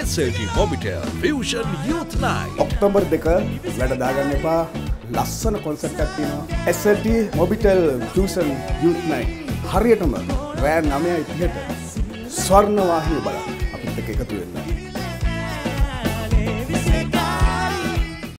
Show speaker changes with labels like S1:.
S1: SLT Mobitel Fusion Youth Night.
S2: October දෙක වැඩ දාගන්න එපා. ලස්සන කොන්සට්ටක් තියෙනවා. SLT මොබිටල් ෆෂන් යුත්නයි හරියටම රෑ නමය ඉතිහට ස්වර්ණවාහිය බල අපිත් එක එකතු වෙන්න.